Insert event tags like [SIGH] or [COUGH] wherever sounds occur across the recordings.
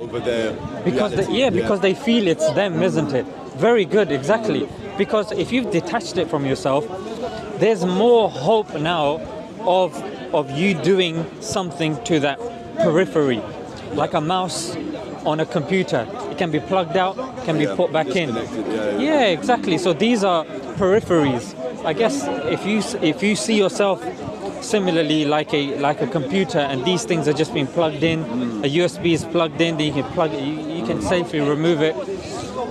over there. Because they, yeah, because they feel it's them, isn't it? Very good, exactly. Because if you've detached it from yourself, there's more hope now of of you doing something to that periphery, like a mouse on a computer. It can be plugged out, can be Yeah, put back in. yeah, yeah. Yeah, exactly. So these are peripheries. I guess if you if you see yourself similarly like a like a computer and these things are just being plugged in, Mm. a USB is plugged in, then you can plug it, you, you can safely remove it,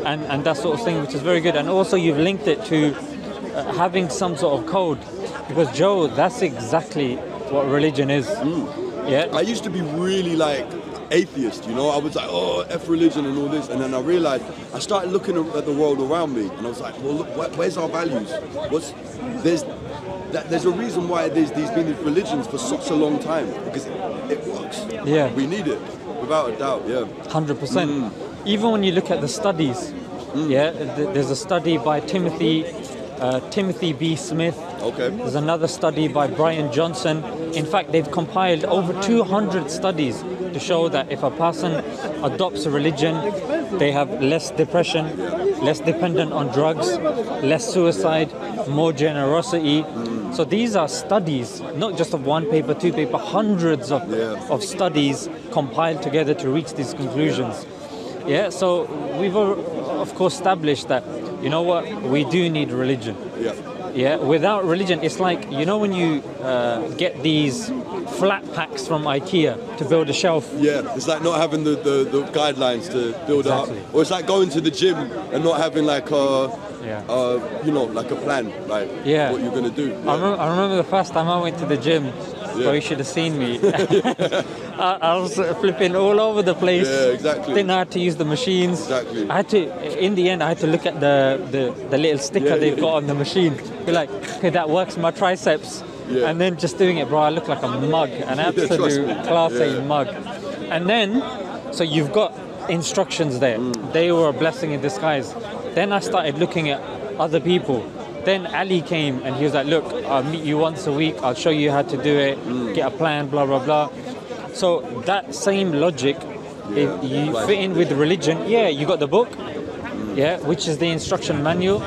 and and that sort of thing, which is very good. And also you've linked it to uh, having some sort of code, because Joe, that's exactly what religion is. Yeah. I used to be really like atheist, you know. I was like, oh, f religion and all this, and then I realized I started looking at the world around me, and I was like, well, look, where, where's our values? What's there's that, there's a reason why there's these been these religions for such a long time because it, it works. Yeah. we need it without a doubt. Yeah, Hundred percent. Even when you look at the studies, yeah, th- there's a study by Timothy uh, Timothy B. Smith. Okay. There's another study by Byron Johnson. In fact, they've compiled over 200 studies to show that if a person adopts a religion, they have less depression, less dependent on drugs, less suicide, more generosity. So these are studies, not just of one paper, two paper, hundreds of, Yeah. of studies compiled together to reach these conclusions. Yeah, so we've al- of course established that you know what we do need religion. yeah, Yeah, without religion, it's like you know when you uh, get these flat packs from IKEA to build a shelf. yeah. It's like not having the, the, the guidelines to build Exactly. up, or it's like going to the gym and not having like a, Yeah. uh, you know, like a plan, like Yeah. what you're gonna do. I, remember, I remember the first time I went to the gym. Yeah. Well, you should have seen me. [LAUGHS] [LAUGHS] I, I was flipping all over the place. Yeah, exactly. Didn't know how to use the machines. Exactly. I had to. In the end, I had to look at the the, the little sticker Yeah, they've yeah. got on the machine. Be like, okay, that works my triceps. Yeah. And then just doing it, bro, I look like a mug, an absolute me. class A mug. And then, so you've got instructions there. Mm. They were a blessing in disguise. Then I started looking at other people. Then Ali came and he was like, look, I'll meet you once a week. I'll show you how to do it. Mm. Get a plan, blah blah blah. So that same logic, if you Right. fit in with religion, yeah, you got the book, yeah, which is the instruction manual.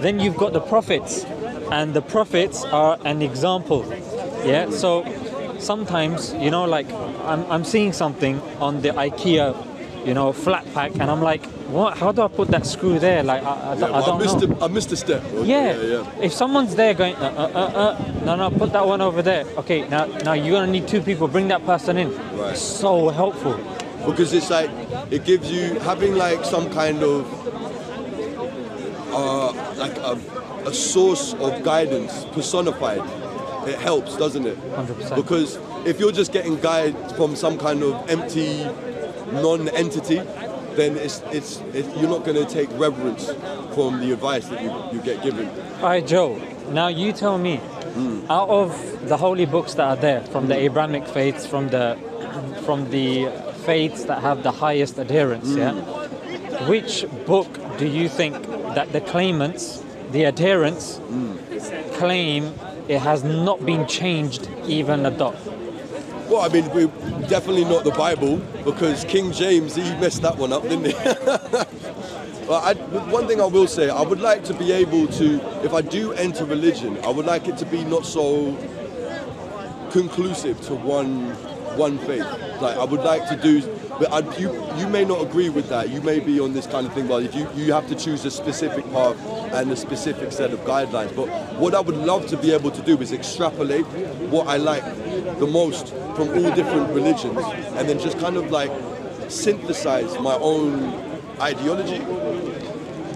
Then you've got the prophets, and the prophets are an example, yeah. So sometimes, you know, like I'm, I'm seeing something on the IKEA, you know, flat pack, and I'm like, what? How do I put that screw there? Like I, I, Yeah, don't- I don't missed know. A, I missed a step. Yeah. yeah, yeah. If someone's there going, uh, uh, uh, uh, no, no, put that one over there. Okay, now, now you're gonna need two people. Bring that person in. Right. So helpful. because it's like it gives you having like some kind of uh, like a, a source of guidance personified. It helps, doesn't it? 100%. Because if you're just getting guidance from some kind of empty non-entity, then it's it's it, you're not going to take reverence from the advice that you, you get given. All right, Joe. Now you tell me, hmm. out of the holy books that are there, from the hmm. Abrahamic faiths, from the from the faiths that have the highest adherence, hmm. yeah, which book do you think that the claimants, the adherents, claim it has not been changed even a dot? Well, I mean, we definitely not the Bible because King James he messed that one up, didn't he? [LAUGHS] Well, I, one thing I will say, I would like to be able to, if I do enter religion, I would like it to be not so conclusive to one one faith. Like I would like to do, but I, you you may not agree with that. You may be on this kind of thing. Well, if you you have to choose a specific path and a specific set of guidelines. But what I would love to be able to do is extrapolate what I like the most from all different religions, and then just kind of like synthesize my own ideology.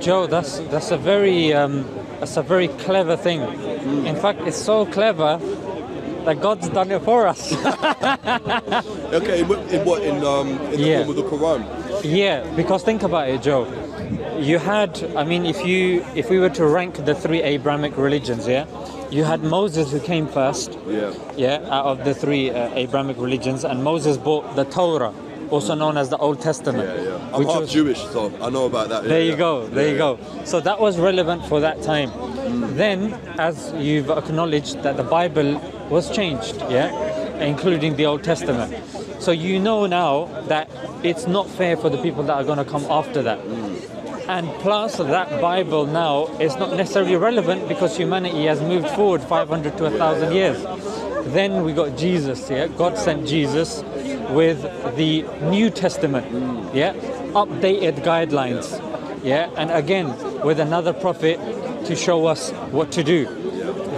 Joe, that's that's a very um, that's a very clever thing. In fact, it's so clever that God's done it for us. [LAUGHS] Okay, in, what- in what in um in the Yeah. form of the Quran. yeah, because think about it, Joe. You had, I mean, if you if we were to rank the three Abrahamic religions, yeah, you had Moses who came first, Yeah. yeah, out of the three uh, Abrahamic religions, and Moses brought the Torah, also known as the Old Testament. Yeah, yeah. I'm which half was- Jewish, so I know about that. There you yeah. go. There you Yeah, go. So that was relevant for that time. Then, as you've acknowledged that the Bible was changed, yeah, including the Old Testament. So you know now that it's not fair for the people that are going to come after that. And plus, that Bible now is not necessarily relevant because humanity has moved forward 500 to 1,000 years. Then we got Jesus, yeah? God sent Jesus with the New Testament, yeah? Updated guidelines, yeah? And again, with another prophet to show us what to do.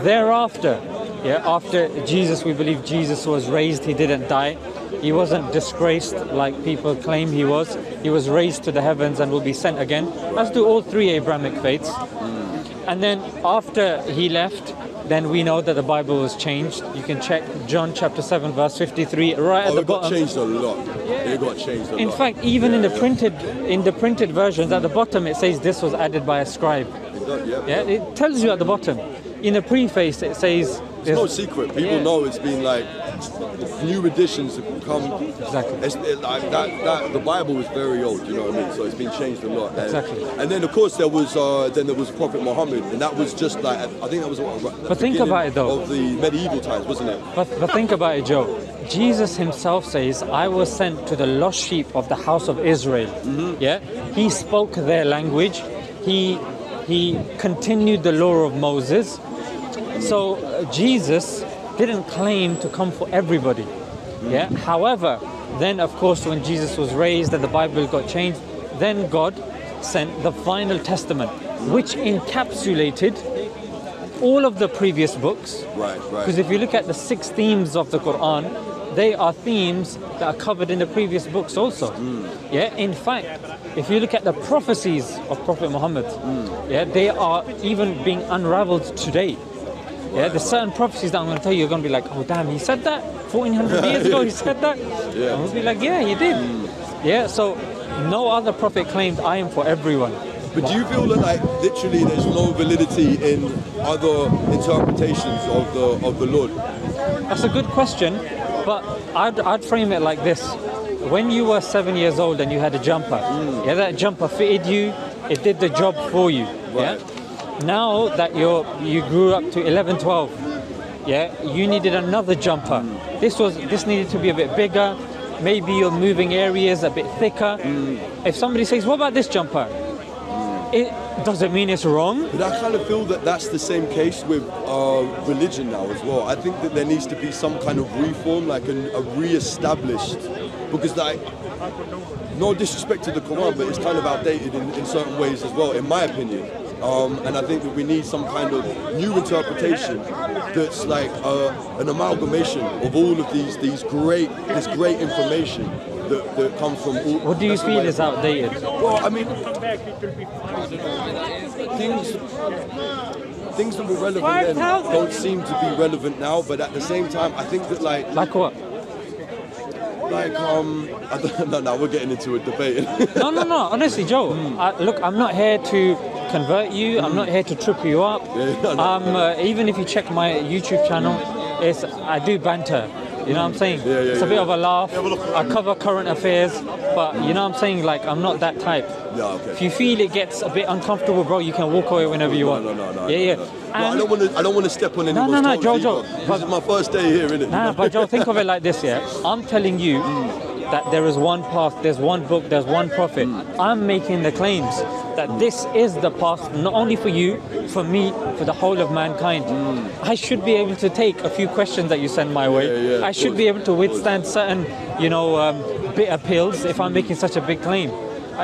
Thereafter, yeah, after Jesus, we believe Jesus was raised, he didn't die. He wasn't disgraced like people claim he was. He was raised to the heavens and will be sent again, as do all three Abrahamic faiths. And then after he left, then we know that the Bible was changed. You can check John chapter 7, verse 53, right at Oh, the it got bottom. changed a lot. It got changed a In lot. fact, even in the Yeah, printed in the printed versions, at the bottom it says this was added by a scribe. It got- yeah. Yeah, it tells you at the bottom. In the preface, it says It's no secret. People Yeah. know it's been like new editions have come. Exactly. It's it, like that, that. The Bible was very old. You know what I mean? So it's been changed a lot. And, Exactly. And then of course there was uh, then there was Prophet Muhammad, and that was just like I think that was what, the But think about it, though. Of the medieval times, wasn't it? But, but think about it, Joe. Jesus himself says, I was sent to the lost sheep of the house of Israel. Yeah? He spoke their language. He, he continued the law of Moses. So uh, Jesus didn't claim to come for everybody. Hmm. Yeah? However, then of course when Jesus was raised and the Bible got changed, then God sent the final testament, which encapsulated all of the previous books Right, right. because if you look at the six themes of the Quran, they are themes that are covered in the previous books also. Hmm. Yeah, in fact, if you look at the prophecies of Prophet Muhammad, hmm. yeah, they are even being unraveled today. Yeah, there's certain prophecies that I'm going to tell you, you're going to be like, oh damn, he said that 1400 [LAUGHS] years ago. He said that. Yeah. I'm going to be like, yeah, he did. Yeah, so no other prophet claimed I am for everyone. But do you feel that like literally there's no validity in other interpretations of the of the Lord? That's a good question, but I'd, I'd frame it like this. When you were seven years old and you had a jumper, mm. yeah, that jumper fitted you, it did the job for you. Right. Yeah. Now that you're you grew up to 11, 12, yeah, you needed another jumper. This was this needed to be a bit bigger. Maybe your moving areas a bit thicker. If somebody says, "What about this jumper?" It doesn't mean it's wrong. But I kind of feel that that's the same case with uh, religion now as well. I think that there needs to be some kind of reform, like an, a re-established, because like, no disrespect to the Quran, but it's kind of outdated in, in certain ways as well, in my opinion. Um, and I think that we need some kind of new interpretation that's like uh, an amalgamation of all of these these great this great information that, that comes from all. What do you feel is outdated? well, I mean, things things that were relevant then don't seem to be relevant now. But at the same time, I think that like Like what? Like um, I don't [LAUGHS] know. Now we're getting into a debate. [LAUGHS] No, no, no. Honestly, Joe. I, look, I'm not here to convert you. I'm not here to trip you up. Yeah, no, no. um, uh, even if you check my YouTube channel, it's I do banter. You know what I'm saying? Yeah, yeah, it's a bit yeah. of a laugh. I cover current affairs, but you know what I'm saying? Like I'm not that type. Yeah, okay. If you feel it gets a bit uncomfortable, bro, you can walk away whenever you no, want. no, no, no. Yeah, yeah. No, no. No, I don't want to. I don't want to step on no, anyone's no, toes Joe. Joe, This is my first day here, isn't it? Nah, but Joe, think of it like this, yeah. I'm telling you mm. That there is one path, there's one book, there's one prophet. I'm making the claims that this is the path, not only for you, for me, for the whole of mankind. I should be able to take a few questions that you send my way. Yeah, yeah, I should course, be able to withstand certain, you know, um, bitter pills if I'm making such a big claim.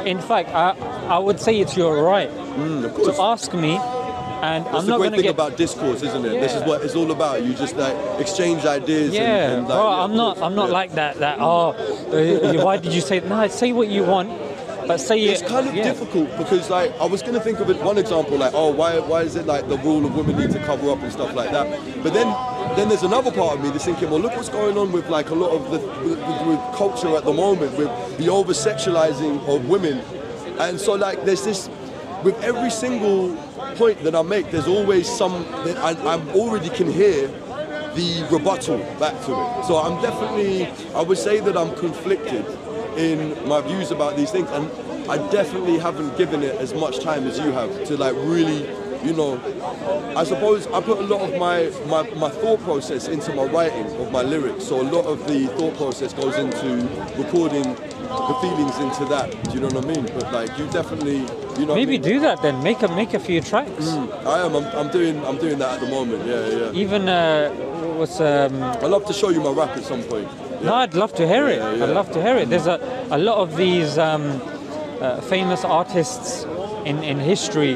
In fact, I, I would say it's your right Mm, to ask me, and That's I'm the not great thing get. about discourse, isn't it? This is what it's all about. You just like exchange ideas. Yeah, and, and, like, bro, yeah, I'm not. I'm not Yeah. like that. That oh, uh, why did you say? No, say what you want, but say It's it. kind of yeah. difficult because, like, I was gonna think of it one example, like, oh, why, why is it like the rule of women need to cover up and stuff like that? But then, then there's another part of me that's thinking, well, look what's going on with like a lot of the with, with, with culture at the moment, with the over sexualizing of women, and so like, there's this with every single point that I make, there's always some that I, I already can hear the rebuttal back to it. So I'm definitely, I would say that I'm conflicted in my views about these things, and I definitely haven't given it as much time as you have to like really you know, I suppose I put a lot of my, my, my thought process into my writing of my lyrics. So a lot of the thought process goes into recording the feelings into that. Do you know what I mean? But like, you definitely, you know. what I Maybe mean? do that then. Make a make a few tracks. I am. I'm, I'm doing. I'm doing that at the moment. Yeah, yeah. Even uh, what's um, I'd love to show you my rap at some point. No, I'd love to hear it. Yeah, yeah. I'd love to hear it. There's a, a lot of these um, uh, famous artists in, in history.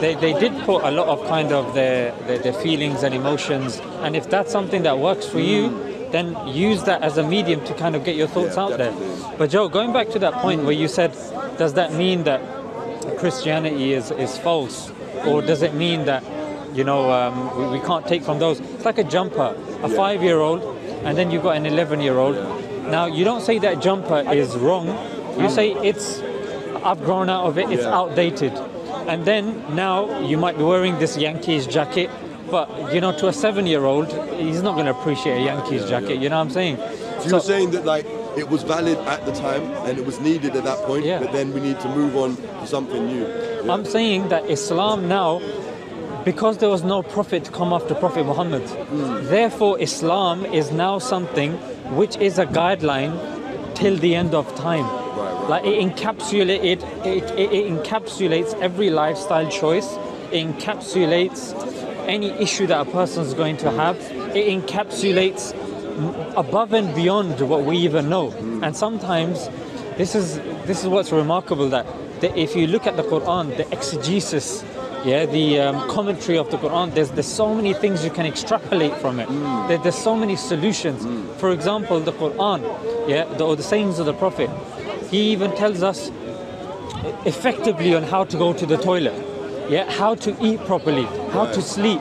They, they did put a lot of kind of their, their, their feelings and emotions. And if that's something that works for you, then use that as a medium to kind of get your thoughts Yeah, out there. But Joe, going back to that point where you said, does that mean that Christianity is, is false? Or does it mean that, you know, um, we, we can't take from those? It's like a jumper, a Yeah. five year old, and then you've got an 11 year old. Now, you don't say that jumper is wrong, you say it's, I've grown out of it, it's Yeah. outdated. And then now you might be wearing this Yankees jacket, but you know, to a seven year old, he's not going to appreciate a Yankees jacket, you know what I'm saying? So you're saying that like it was valid at the time and it was needed at that point, Yeah. but then we need to move on to something new. Yeah. I'm saying that Islam now, because there was no prophet to come after Prophet Muhammad, mm. therefore Islam is now something which is a guideline till the end of time. right. Like it encapsulates it, it, it, encapsulates every lifestyle choice. It encapsulates any issue that a person is going to have. It encapsulates above and beyond what we even know. And sometimes this is this is what's remarkable that, that if you look at the Quran, the exegesis, yeah, the um, commentary of the Quran, there's there's so many things you can extrapolate from it. There, there's so many solutions. For example, the Quran, yeah, the, or the sayings of the Prophet. He even tells us effectively on how to go to the toilet, yeah, how to eat properly, how to sleep,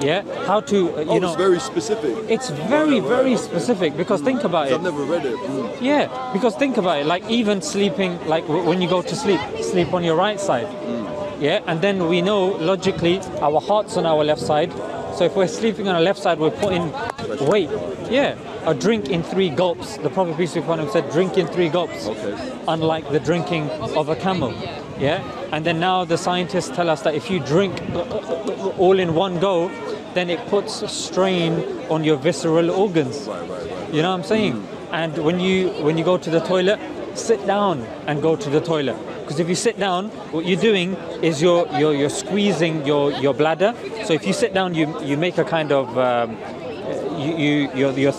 yeah, how to uh, you oh, know. it's very specific. it's very, very specific because think about it. I've never read it. Mm. Yeah, because think about it. Like even sleeping, like w- when you go to sleep, sleep on your right side. Yeah, and then we know logically our heart's on our left side. So if we're sleeping on our left side, we're putting weight. Yeah, a drink in three gulps. The Prophet peace be upon him said, drink in three gulps. Okay. Unlike the drinking of a camel. Yeah, and then now the scientists tell us that if you drink all in one go, then it puts a strain on your visceral organs. Right, right, right. You know what I'm saying? And when you when you go to the toilet, sit down and go to the toilet. Because if you sit down, what you're doing is you're you're, you're squeezing your, your bladder. So if you sit down, you you make a kind of um, you, you your your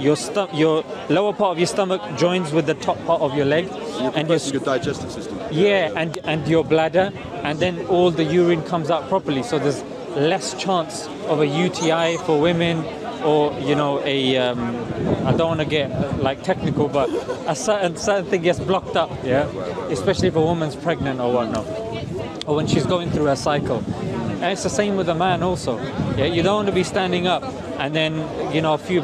your your lower part of your stomach joins with the top part of your leg, And your your digestive system. yeah, and and your bladder, and then all the urine comes out properly. So there's less chance of a UTI for women, or you know, a um, I don't want to get uh, like technical, but a certain certain thing gets blocked up. Yeah, especially if a woman's pregnant or whatnot, or when she's going through her cycle. And it's the same with a man also. Yeah, you don't want to be standing up and then you know a few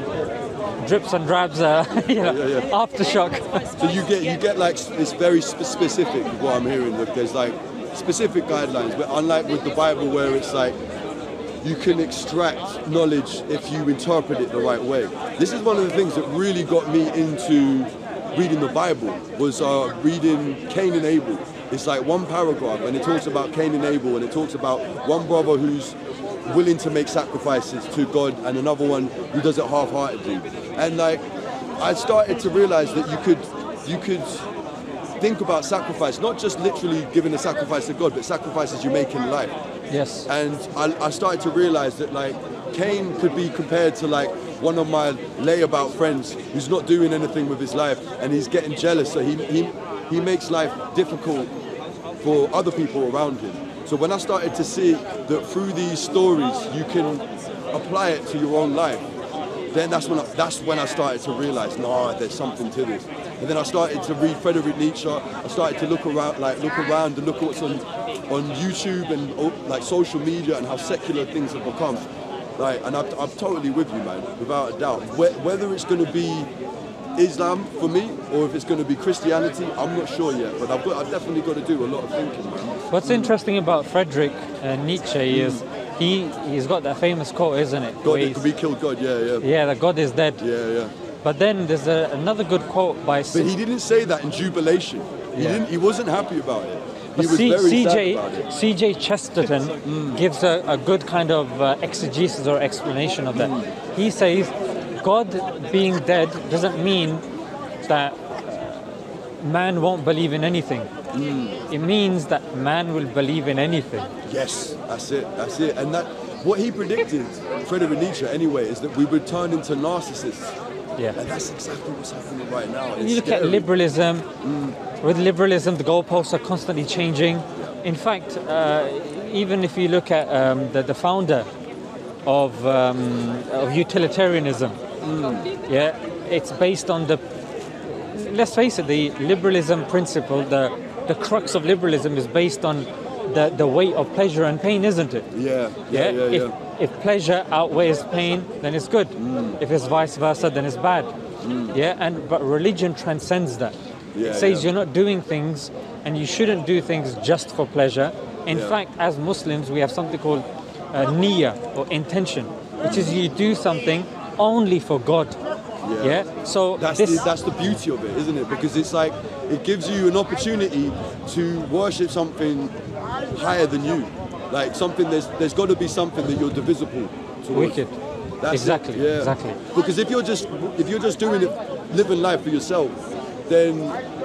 drips and drabs, uh, [LAUGHS] you know, Yeah, yeah. aftershock. So you get you get like it's very sp- specific. What I'm hearing, that there's like specific guidelines, but unlike with the Bible, where it's like you can extract knowledge if you interpret it the right way. This is one of the things that really got me into reading the Bible was uh, reading Cain and Abel. It's like one paragraph, and it talks about Cain and Abel, and it talks about one brother who's willing to make sacrifices to God, and another one who does it half-heartedly. And like, I started to realize that you could, you could think about sacrifice, not just literally giving a sacrifice to God, but sacrifices you make in life. yes. And I, I started to realize that like Cain could be compared to like one of my layabout friends who's not doing anything with his life and he's getting jealous. So he, he, he makes life difficult for other people around him. So when I started to see that through these stories you can apply it to your own life, then that's when I, that's when I started to realize, no, there's something to this. And then I started to read Friedrich Nietzsche. I started to look around, like look around and look at what's on on YouTube and oh, like social media and how secular things have become. Like, and I'm, I'm totally with you, man, without a doubt. Whether it's going to be Islam for me or if it's going to be Christianity, I'm not sure yet. But I've got, I've definitely got to do a lot of thinking, man. What's interesting about Friedrich uh, Nietzsche is he he's got that famous quote, isn't it? God, Where it he's- could be killed God, yeah, yeah, yeah, that God is dead. yeah, yeah. But then there's a, another good quote by. But he didn't say that in jubilation. He Yeah. didn't. He wasn't happy about it. he was C- CJ about it. CJ Chesterton gives a, a good kind of uh, exegesis or explanation of that. He says God being dead doesn't mean that man won't believe in anything. It means that man will believe in anything. Yes, that's it. That's it. And that what he predicted, Friedrich Nietzsche, anyway, is that we would turn into narcissists. Yeah. And that's exactly what's happening right now. It's you look at scary. liberalism. With liberalism, the goalposts are constantly changing. In fact, uh, even if you look at um, the, the founder of, um, of utilitarianism, yeah, it's based on the. Let's face it, the liberalism principle, the the crux of liberalism is based on the, the weight of pleasure and pain, isn't it? Yeah, yeah, yeah, if, yeah. if pleasure outweighs pain, then it's good. Mm. If it's vice versa, then it's bad. Yeah, and but religion transcends that. Yeah, it says yeah. you're not doing things, and you shouldn't do things just for pleasure. In Yeah. fact, as Muslims, we have something called uh, niyyah or intention, which is you do something only for God. Yeah. So That's this, the, that's the beauty of it, isn't it? Because it's like it gives you an opportunity to worship something higher than you, like something. There's there's got to be something that you're divisible towards. Wicked. That's Exactly, yeah. exactly. Because if you're just if you're just doing it, living life for yourself, then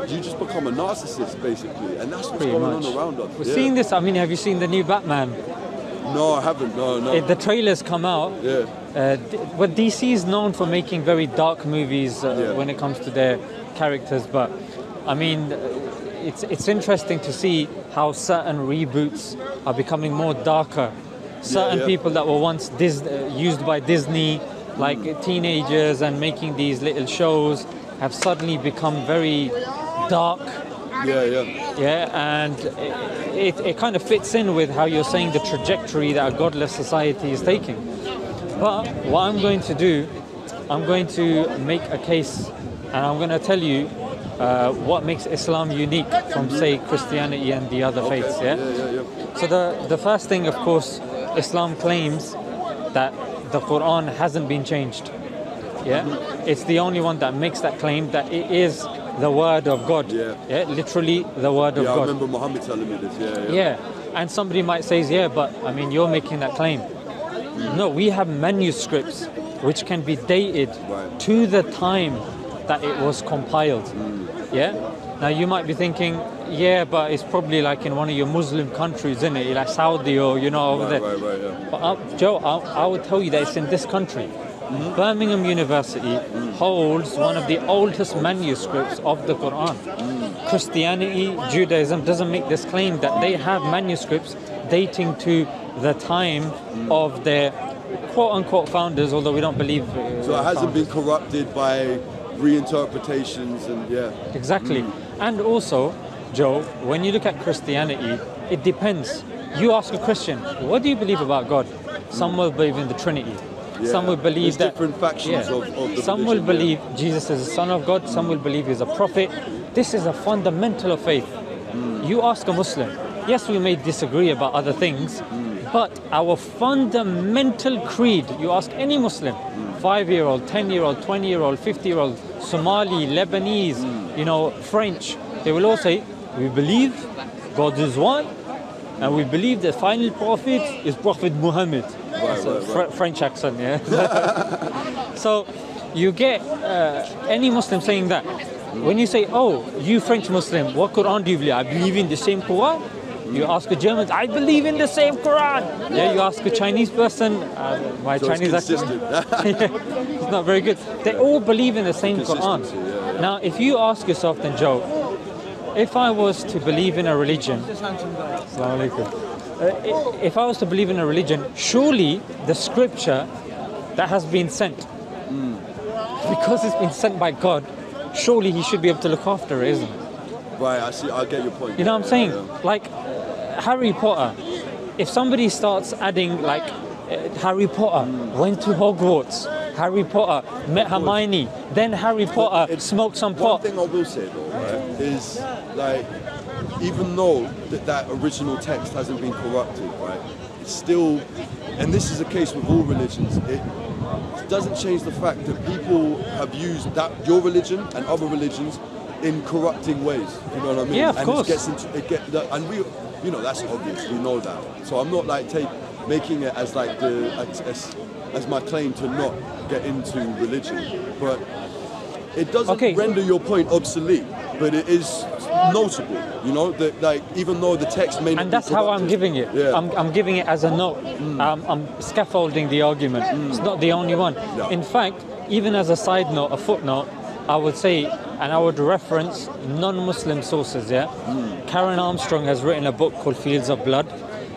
you just become a narcissist basically, and that's what's pretty going much. on around us. We're yeah. seeing this. I mean, have you seen the new Batman? No, I haven't. No, no. Uh, the trailers come out. yeah. Uh, DC is known for making very dark movies uh, Yeah. when it comes to their characters, but I mean, uh, it's it's interesting to see how certain reboots are becoming more darker. Certain yeah. people that were once Dis- uh, used by Disney, like teenagers, and making these little shows, have suddenly become very dark. Yeah, yeah. Yeah, and it, it kind of fits in with how you're saying the trajectory that a godless society is taking. But what I'm going to do, I'm going to make a case and I'm going to tell you uh, what makes Islam unique from, say, Christianity and the other Okay. faiths. yeah, yeah, yeah. So the, the first thing, of course, Islam claims that the Quran hasn't been changed. Yeah, it's the only one that makes that claim that it is the word of God. Yeah. yeah literally the word of Yeah, I God. remember Muhammad telling me this. Yeah, yeah. Yeah, and somebody might say, yeah, but I mean, you're making that claim. No, we have manuscripts which can be dated Right. to the time that it was compiled. Yeah. Now you might be thinking, yeah, but it's probably like in one of your Muslim countries, isn't it? Like Saudi or you know over Right, there. right, right, yeah. But uh, Joe, I, I would tell you that it's in this country. Birmingham University holds one of the oldest manuscripts of the Quran. Christianity, Judaism doesn't make this claim that they have manuscripts dating to the time of their quote unquote founders, although we don't believe. uh, So it hasn't founders. been corrupted by reinterpretations and yeah. Exactly. And also, Joe, when you look at Christianity, it depends. You ask a Christian, what do you believe about God? Some will believe in the Trinity. Some will believe There's that different factions of- of the Some will religion, yeah. believe Jesus is the Son of God. Some will believe he's a prophet. This is a fundamental of faith. You ask a Muslim. Yes, we may disagree about other things, but our fundamental creed. You ask any Muslim, five-year-old, ten-year-old, twenty-year-old, fifty-year-old, Somali, Lebanese, you know, French. They will all say, "We believe God is one." And we believe the final prophet is Prophet Muhammad. That's a right, Fr- French accent, yeah. [LAUGHS] so you get uh, any Muslim saying that. When you say, "Oh, you French Muslim, what Quran do you believe?" I believe in the same Quran. You ask a German, "I believe in the same Quran." Yeah, you ask a Chinese person, uh, my So Chinese accent consistent. [LAUGHS] it's not very good. They all believe in the same Quran. Yeah, yeah. Now, if you ask yourself, then Joe, if I was to believe in a religion, Uh, if I was to believe in a religion, surely the scripture that has been sent, because it's been sent by God, surely He should be able to look after it, isn't it? Right, I see. I get your point. You know what I'm saying? yeah. Like Harry Potter. If somebody starts adding like uh, Harry Potter went to Hogwarts, Harry Potter met Hermione, then Harry Potter it's- smoked some One pot. thing I will say though, right, is like, even though that, that original text hasn't been corrupted, right, it's still, and this is the case with all religions, it doesn't change the fact that people have used that your religion and other religions in corrupting ways. You know what I mean? Yeah, of and course. It gets into, it get, and we, you know, that's obvious. We know that. So I'm not like take, making it as like the as, as, my claim to not get into religion, but it doesn't Okay. render your point obsolete. But it is notable, you know, that like even though the text may not and be that's how I'm giving it. Yeah. Mm. I'm, I'm giving it as a note. Um, I'm scaffolding the argument. It's not the only one. Yeah. In fact, even as a side note, a footnote, I would say, and I would reference non-Muslim sources. Yeah, Mm. Karen Armstrong has written a book called Fields of Blood.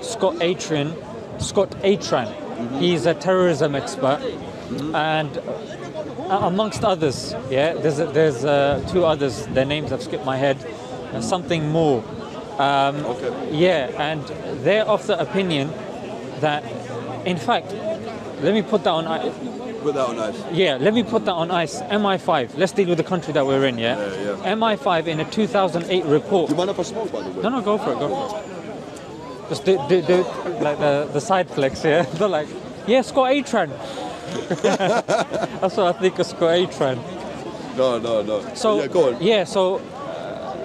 Scott Atran, Scott Atran, Mm-hmm. he's a terrorism expert, and uh, amongst others, yeah, there's there's uh, two others. Their names have skipped my head. Uh, something more. Okay. Yeah, and they're of the opinion that, in fact, let me put that on. Put that on ice. Yeah, let me put that on ice. MI5. Let's deal with the country that we're in. Yeah. Yeah, yeah. MI5 in a 2008 report. Do you mind if I smoke, by the way? No, no, go for it. Go for it. Just do, do, do like the, the side flex. Yeah. [LAUGHS] They're like, yeah, Scott Atran. [LAUGHS] That's what I think of Scott Atran. No, no, no. So yeah, go on. yeah, so uh,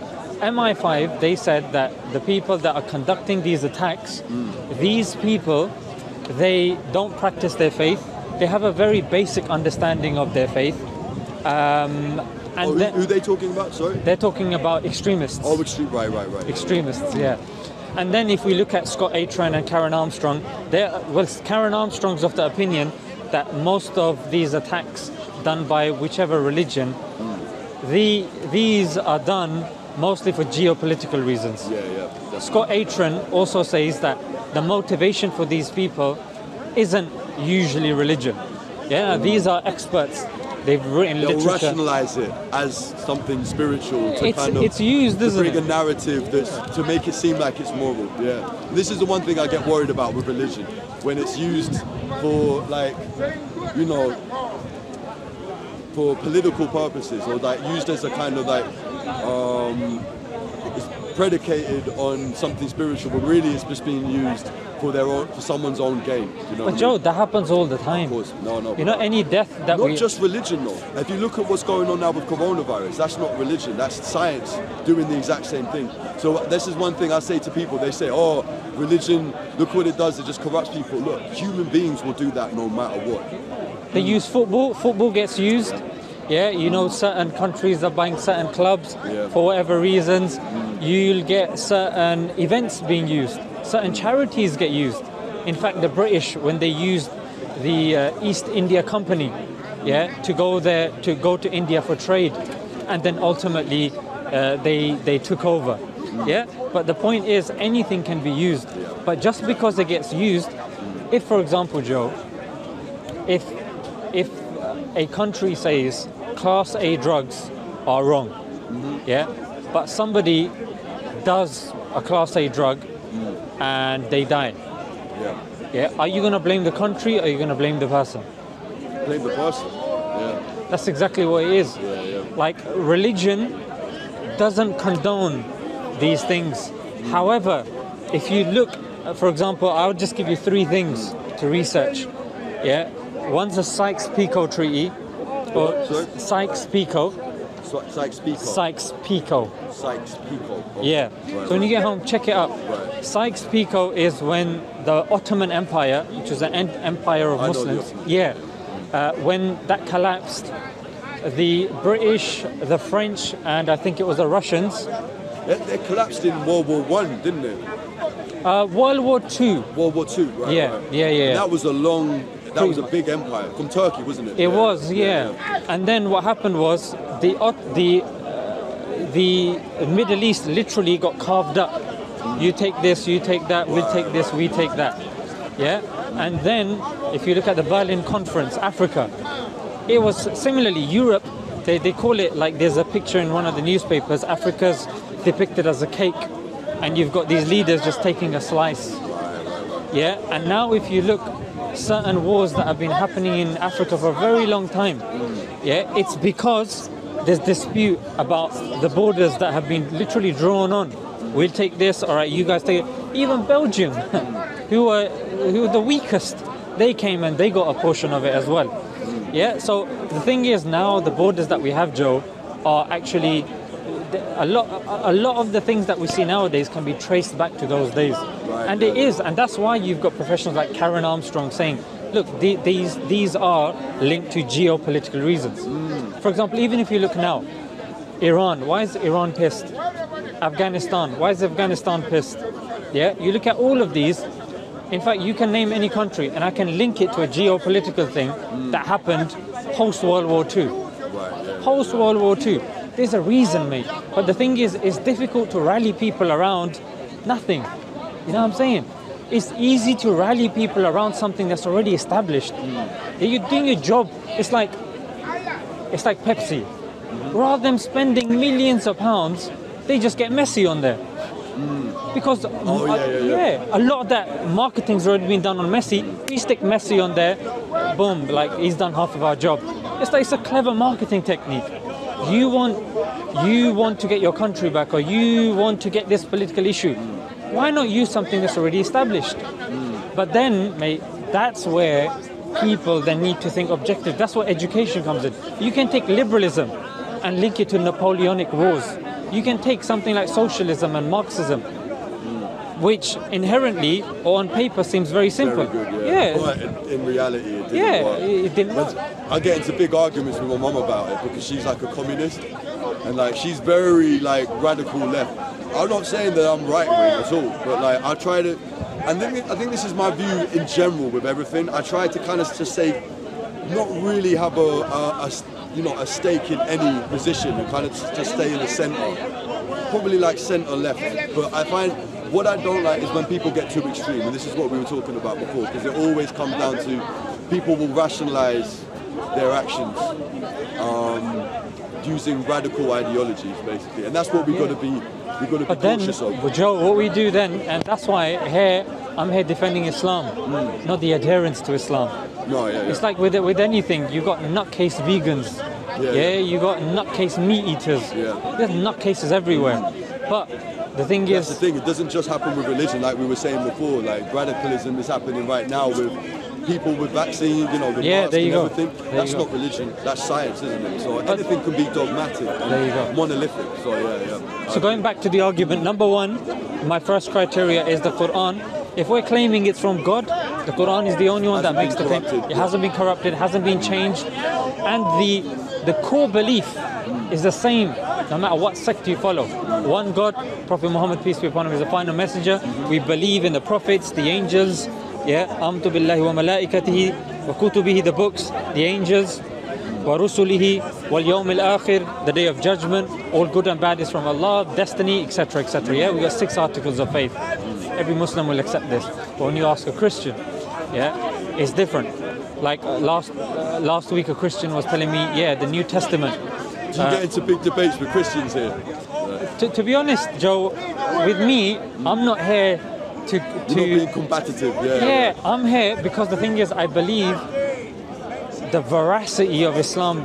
MI5 they said that the people that are conducting these attacks, Mm. these people, they don't practice their faith. They have a very basic understanding of their faith, um, and Oh, who, who they talking about? Sorry. they're talking about extremists. Oh, extreme. Right, right, right. extremists, yeah. And then if we look at Scott Atran and Karen Armstrong, they're, well, Karen Armstrong's of the opinion that most of these attacks done by whichever religion, the, these are done mostly for geopolitical reasons. Yeah, yeah. That's Scott Atran also says that the motivation for these people isn't usually religion. Yeah, these are experts. They've written They'll literature. rationalize it as something spiritual to It's, kind of it's used, to bring it? a narrative that's to make it seem like it's moral. Yeah, this is the one thing I get worried about with religion when it's used for like, you know, for political purposes or like used as a kind of like um, predicated on something spiritual, but really it's just being used for their own, for someone's own gain. You know, But I Joe, mean? that happens all the of time. course, no, no. You know, any death that Not we just religion though. If you look at what's going on now with coronavirus, that's not religion, that's science doing the exact same thing. So this is one thing I say to people, they say, oh, religion, look what it does, it just corrupts people. Look, human beings will do that no matter what. They use football. Football gets used. Yeah, you know, certain countries are buying certain clubs Yeah. for whatever reasons. You'll get certain events being used. Certain charities get used. In fact, the British, when they used the uh, East India Company, yeah, to go there, to go to India for trade, and then ultimately uh, they they took over. Yeah, but the point is, anything can be used. But just because it gets used, if, for example, Joe, if if a country says class A drugs are wrong, yeah, but somebody does a class A drug and they die, Yeah. yeah, are you gonna blame the country or are you gonna blame the person? Blame the person. Yeah, That's exactly what it is. yeah, yeah. Like religion doesn't condone these things. However, if you look, uh, for example, I'll just give you three things to research. Yeah, one's a Sykes-Picot Treaty, or Sorry? Sykes-Picot, Sykes-Picot. Sykes-Picot. Sykes-Picot. Okay. Yeah. Right, So when you get home, check it up. Right. Sykes-Picot is when the Ottoman Empire, which was an empire of I Muslims, yeah, uh, when that collapsed, the British, the French, and I think it was the Russians. They, they collapsed in World War One, didn't they? Uh, World War Two. World War Two, right? Yeah, right. yeah, yeah. And that was a long, that was a big empire from Turkey, wasn't it? It was, yeah. And then what happened was the the the Middle East literally got carved up. You take this, you take that, we take this, we take that. Yeah. And then if you look at the Berlin Conference, Africa, it was similarly Europe. They, they call it like there's a picture in one of the newspapers. Africa's depicted as a cake, and you've got these leaders just taking a slice. Yeah, and now if you look, certain wars that have been happening in Africa for a very long time, yeah, it's because there's dispute about the borders that have been literally drawn on. We'll take this, all right, you guys take it. Even Belgium, [LAUGHS] who were who were the weakest, they came and they got a portion of it as well. Yeah, so the thing is now the borders that we have, Joe, are actually a lot, a, lot of the things that we see nowadays can be traced back to those days, Right, and it is, and that's why you've got professionals like Karen Armstrong saying, look, the, these these are linked to geopolitical reasons. Mm. For example, even if you look now, Iran, why is Iran pissed? Afghanistan, why is Afghanistan pissed? Yeah, you look at all of these. In fact, you can name any country, and I can link it to a geopolitical thing that happened post World War II. Right, yeah. Post World War II. There's a reason, mate. But the thing is, it's difficult to rally people around nothing. You know what I'm saying? It's easy to rally people around something that's already established. Yeah, You're doing your job. It's like it's like Pepsi. Rather than spending millions of pounds, they just get Messi on there. Because Oh, yeah, yeah, yeah. a lot of that marketing's already been done on Messi. We stick Messi on there, boom, like he's done half of our job. It's like it's a clever marketing technique. You want you want to get your country back or you want to get this political issue. Why not use something that's already established? But then, mate, that's where people then need to think objective. That's where education comes in. You can take liberalism and link it to Napoleonic wars. You can take something like socialism and Marxism, which inherently or on paper seems very simple. Very good, yeah. yeah. But in, in reality, it didn't Yeah, work. it- it didn't work. I get into big arguments with my mum about it because she's like a communist, and like she's very like radical left. I'm not saying that I'm right wing at all, but like I try to, and then I think this is my view in general with everything. I try to kind of just say, not really have a, a, a you know a stake in any position and kind of just stay in the centre. Probably like centre left, but I find what I don't like is when people get too extreme, and this is what we were talking about before, because it always comes down to people will rationalise their actions um, using radical ideologies, basically, and that's what we've got to be we've got to be But then, cautious of. well, Joe, what we do then, and that's why here I'm here defending Islam, not the adherence to Islam. No, yeah, yeah. It's like with with anything, you've got nutcase vegans, Yeah, yeah, yeah. you got nutcase meat eaters. Yeah. There's nutcases everywhere. But the thing is. That's the thing. It doesn't just happen with religion, like we were saying before. Like radicalism is happening right now with people with vaccines, you know, with Yeah, masks and go. everything. There That's not religion. That's science, isn't it? So But- anything can be dogmatic There you go. monolithic. So yeah, yeah. so going back to the argument, number one, my first criteria is the Quran. If we're claiming it's from God, the Quran is the only one that makes the claim. It hasn't been corrupted, it hasn't been changed, and the the core belief is the same no matter what sect you follow. One God, Prophet Muhammad, peace be upon him, is the final messenger. We believe in the prophets, the angels, yeah, Amtu billahi wa malaikatihi, wa kutubihi, the books, the angels, wa rusulihi, wal yawm al akhir, the day of judgment, all good and bad is from Allah, destiny, etc., etc. Yeah, we got six articles of faith. Every Muslim will accept this. But when you ask a Christian, yeah, it's different. Like last uh, last week, a Christian was telling me, yeah, the New Testament do you get into big debates with Christians here? To, to be honest, Joe, with me, I'm not here to You're not to being combative. Yeah. Yeah, I'm here because the thing is, I believe the veracity of Islam.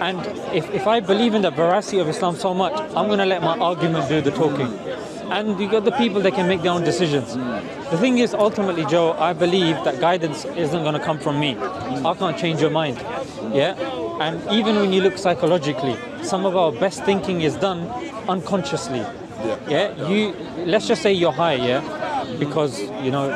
And if, if I believe in the veracity of Islam so much, I'm going to let my argument do the talking. And you got the people that can make their own decisions. The thing is, ultimately, Joe, I believe that guidance isn't going to come from me. I can't change your mind. Yeah? And even when you look psychologically, some of our best thinking is done unconsciously. Yeah, you let's just say you're high, yeah, because you know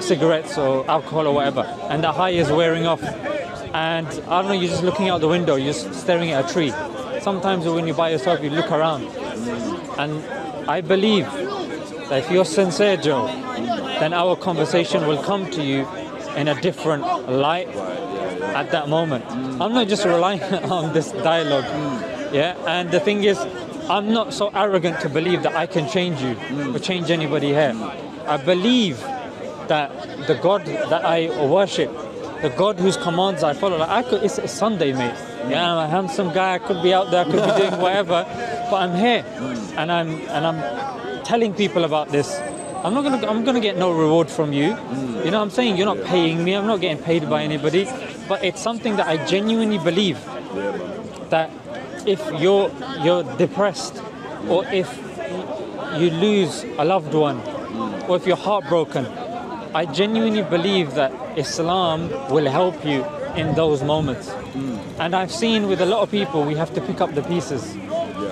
cigarettes or alcohol or whatever, and the high is wearing off, and I don't know, you're just looking out the window, you're just staring at a tree. Sometimes when you're by yourself, you look around, and I believe that if you're sincere, Joe, then our conversation will come to you in a different light at that moment. I'm not just relying [LAUGHS] on this dialogue. Yeah, and the thing is, I'm not so arrogant to believe that I can change you or change anybody here. I believe that the God that I worship, the God whose commands I follow, like I could, it's, it's Sunday, mate. Yeah, I'm a handsome guy. I could be out there, I could be doing [LAUGHS] whatever, but I'm here, and I'm and I'm telling people about this. I'm not gonna. I'm gonna get no reward from you. Mm. You know what I'm saying? You're not paying me. I'm not getting paid by anybody. But it's something that I genuinely believe that if you're you're depressed or if you lose a loved one mm. or if you're heartbroken i genuinely believe that islam will help you in those moments mm. and i've seen with a lot of people we have to pick up the pieces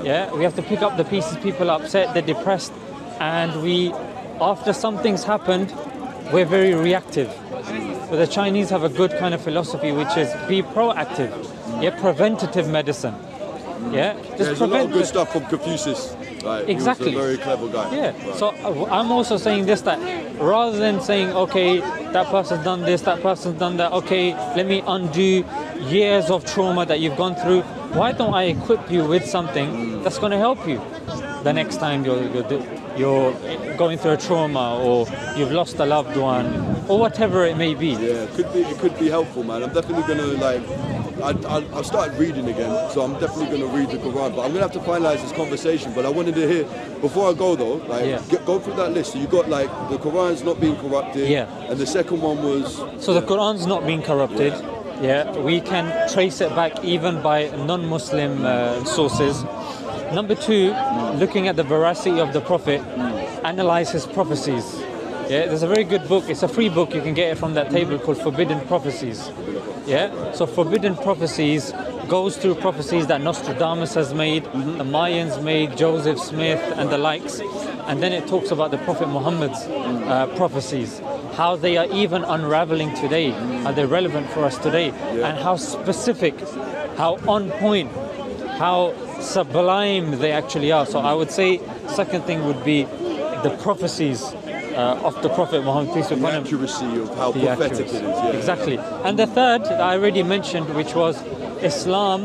Yeah, we have to pick up the pieces. People are upset, they're depressed, and we, after something's happened, we're very reactive. But the Chinese have a good kind of philosophy, which is be proactive. Yeah, preventative medicine. Yeah, just There's a lot of good stuff from Confucius. Right? Exactly. He was a very clever guy. Yeah. Right. So uh, I'm also saying this that rather than saying, okay, that person's done this, that person's done that, okay, let me undo years of trauma that you've gone through. Why don't I equip you with something that's going to help you the next time you're, you're you're going through a trauma or you've lost a loved one or whatever it may be. Yeah, it could be it could be helpful, man. I'm definitely gonna like. I, I, I've started reading again, so I'm definitely gonna read the Quran. But I'm gonna have to finalize this conversation. But I wanted to hear before I go though, like Yeah. get, go through that list. So you got like the Quran's not being corrupted. Yeah. And the second one was. So the Quran's not being corrupted. Yeah, we can trace it back even by non-Muslim uh, sources. Number two, looking at the veracity of the Prophet, analyze his prophecies. Yeah, there's a very good book. It's a free book. You can get it from that table called Forbidden Prophecies. Yeah, so Forbidden Prophecies goes through prophecies that Nostradamus has made, the Mayans made, Joseph Smith, and the likes, and then it talks about the Prophet Muhammad's uh, prophecies, how they are even unraveling today, are they're relevant for us today, and how specific, how on point, how sublime they actually are. So I would say second thing would be the prophecies uh, of the Prophet Muhammad peace be upon him accuracy of how the prophetic accuracy. it is. Yeah. Exactly. And the third that I already mentioned, which was Islam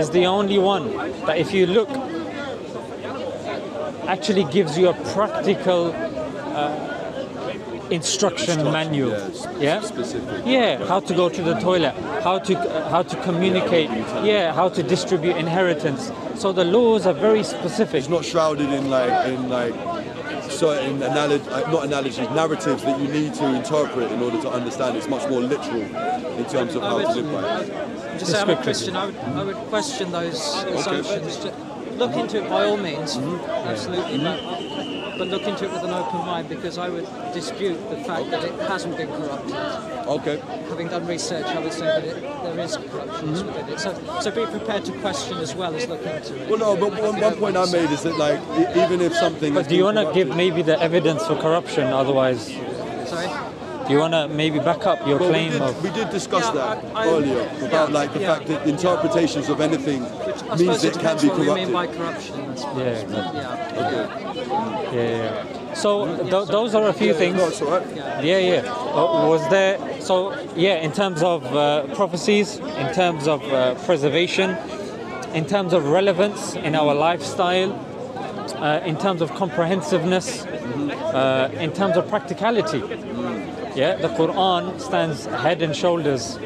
is the only one that if you look actually gives you a practical uh, instruction Instruction, manual. yeah, Yeah. specific. Yeah, how to go to the toilet, how to uh, how to communicate. Yeah, how to distribute inheritance. So the laws are very specific. It's not shrouded in like in like certain analogy, not analogies, narratives that you need to interpret in order to understand. It's much more literal in terms of I how would, to live by it. just say I'm a Christian. I would, I would question those assumptions. Ju- Look into it by all means, Mm-hmm. absolutely, but, but look into it with an open mind because I would dispute the fact that it hasn't been corrupted. Okay. Having done research, I would say that it, there is corruption Mm-hmm. within it. So, so be prepared to question as well as look into it. Well, no, but one, one point I made is that like even if something. But has do you want to give maybe the evidence for corruption? Otherwise, Sorry. Do you want to maybe back up your Well, we claim did, of? we did discuss Yeah, that I- I- earlier about yeah, like the yeah. fact that interpretations of anything Which means suppose it can depends be what we mean by corrupted. corruption. I suppose. Yeah, but exactly. yeah. Okay. Yeah, yeah. So th- those are a few things. No, it's all right. Yeah, yeah. Uh, was there? So yeah, in terms of uh, prophecies, in terms of uh, preservation, in terms of relevance in our lifestyle, uh, in terms of comprehensiveness, uh, in terms of practicality. Yeah, the Quran stands head and shoulders,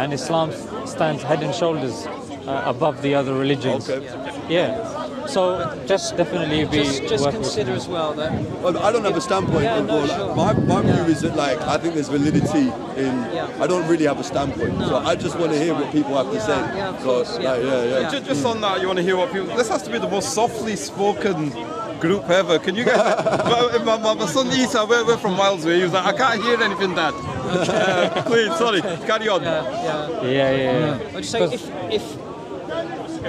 and Islam stands head and shoulders uh, above the other religions. Okay. Yeah. So just definitely be Just, just worth consider listening. as well that Well, I don't have a standpoint. Yeah, no, overall. sure. My, my Yeah. view is that like I think there's validity in. Yeah. I don't really have a standpoint, so I just want to hear what people have to say. yeah, of so, course, yeah. like, yeah, yeah. Yeah. Just, just on that, you want to hear what people. This has to be the most softly spoken group ever. Can you get? [LAUGHS] my, my, my son Isa, we're, we're from miles away. He was like, I can't hear anything, Dad. [LAUGHS] Uh, please, sorry, carry on. yeah, yeah. Yeah, yeah, yeah. I would say if, if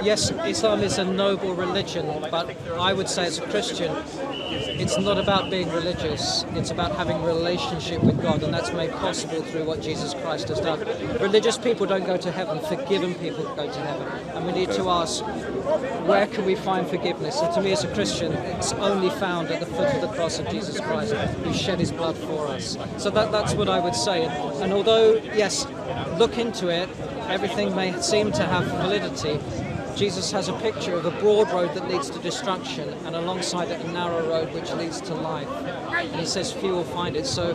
yes, Islam is a noble religion, but I would say as a Christian, it's not about being religious. It's about having a relationship with God, and that's made possible through what Jesus Christ has done. Religious people don't go to heaven; forgiven people go to heaven, and we need to ask, where can we find forgiveness? And to me, as a Christian, it's only found at the foot of the cross of Jesus Christ, who shed His blood for us. So that, that's what I would say. And although, yes, look into it, everything may seem to have validity. Jesus has a picture of a broad road that leads to destruction, and alongside it, a narrow road which leads to life. And he says, Few will find it. So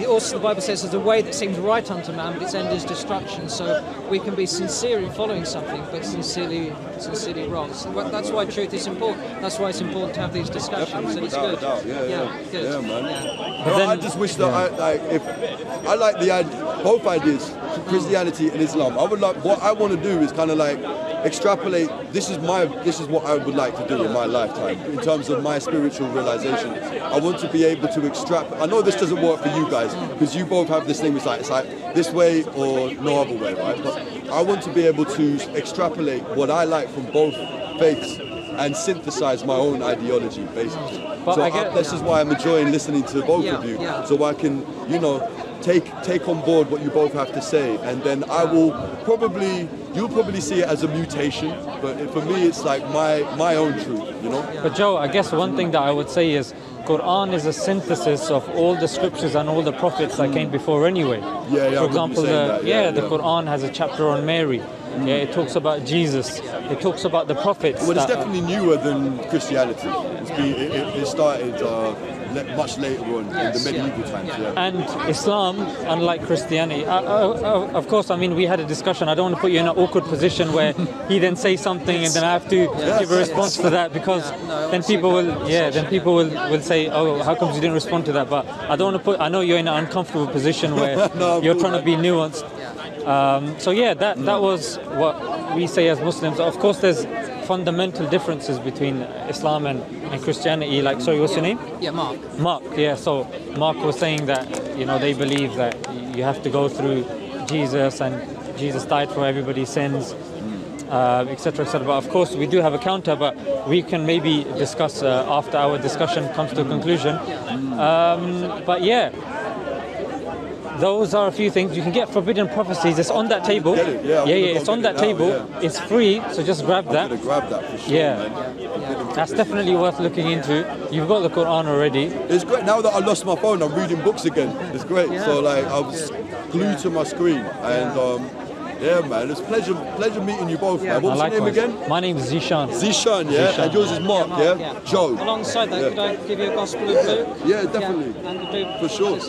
it also the Bible says there's a way that seems right unto man, but its end is destruction. So we can be sincere in following something, but sincerely, sincerely wrong. So that's why truth is important. That's why it's important to have these discussions, and it's good. doubt, yeah, yeah, good. yeah, man. Yeah. No, then- I just wish that I like if I like the id- both ideas, mm. Christianity and Islam. I would like what I want to do is kind of like extrapolate. This is my this is what I would like to do in my lifetime in terms of my spiritual realization. I want to be able to extrapolate. I know this doesn't work for you guys because you both have this thing. It's like it's like this way or no other way, right? But I want to be able to extrapolate what I like from both faiths and synthesize my own ideology, basically. But so I get- this is why I'm enjoying listening to both Yeah, of you, yeah. so I can, you know, take take on board what you both have to say, and then I will probably you'll probably see it as a mutation, but for me it's like my my own truth, you know. But Joe, I guess one thing that I would say is Quran is a synthesis of all the scriptures and all the prophets that came before anyway. Yeah, yeah, For example, the, that, yeah, yeah, the yeah. Quran has a chapter on Mary. Yeah, it talks about Jesus. It talks about the prophets. Well, it's definitely newer than Christianity. It's been, it, it, it started uh, le- much later on in the Yes, yeah. medieval times. Yeah. And Islam, unlike Christianity, uh, uh, uh, of course, I mean, we had a discussion. I don't want to put you in an awkward position where he then says something and then I have to give a response to that because Yeah, no, then people will, yeah, then people will, will say, oh, how come you didn't respond to that? But I don't want to put, I know you're in an uncomfortable position where [LAUGHS] No, you're cool, trying to be nuanced. Um, so yeah, that, that was what we say as Muslims. Of course, there's fundamental differences between Islam and, and Christianity. Like, sorry, what's your name? Yeah, Mark. Mark, yeah. So Mark was saying that you know they believe that you have to go through Jesus and Jesus died for everybody's sins, uh, etc., etc. But of course, we do have a counter, but we can maybe discuss uh, after our discussion comes to a conclusion. Um, but yeah. Those are a few things. You can get Forbidden Prophecies. It's on that table. Get it, yeah, yeah, yeah. It's on that it now, table. yeah. It's free, so just grab I'm that. grab that for sure. Yeah. man. That's definitely worth looking into. You've got the Quran already. It's great now that I lost my phone. I'm reading books again. It's great. So like I was glued to my screen, and um, yeah, man, it's pleasure pleasure meeting you both. Man. What was I your name again? My name is Zishan. Zishan, yeah, Zishan. and yours is Mark, Mark, yeah? Joe. Alongside that, Yeah. could I give you a Gospel of Luke? Yeah, definitely. Yeah, and do For sure.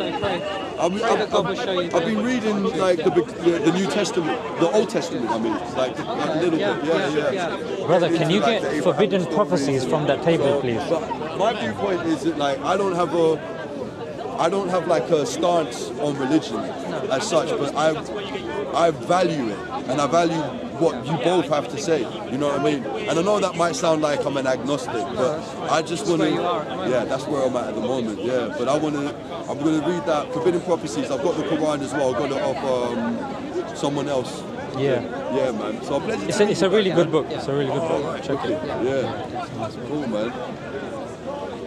Just say pray. I mean, I've, that God will show you. I've, been reading like the, the the New Testament, the Old Testament. I mean, like, like a little Yeah, bit. Yeah, yeah, yeah. Brother, can you like, get forbidden prophecies from that table, please? My viewpoint is that like I don't have a, I don't have like a stance on religion as such, but I, I value it and I value what you both have to say. You know what I mean? And I know that might sound like I'm an agnostic, but I just want to. where you are at the moment. Yeah, that's where I'm at at the moment. Yeah, but I want to. I'm going to read that Forbidden Prophecies. I've got the Quran as well. I got it off um, someone else. Yeah. Yeah, man. So a pleasure. It's a, it's a really good book. It's a really good book. Check it. Yeah. Cool, man.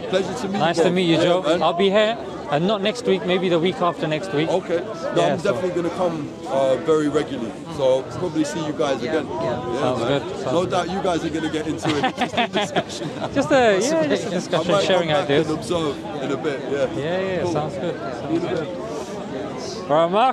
Pleasure to meet Nice you. to meet you, Yeah, Joe. man. I'll be here, and not next week, maybe the week after next week. Okay. No, Yeah, I'm so- definitely going to come uh, very regularly. So I'll probably see you guys again. Yeah, Sounds man. good, sounds no good. doubt you guys are going to get into an [LAUGHS] interesting discussion. Just a yeah, just a I discussion, might sharing come back ideas. and observe in a bit. Yeah. Yeah, yeah, Cool. sounds good. See you in a bit. All right, Mark.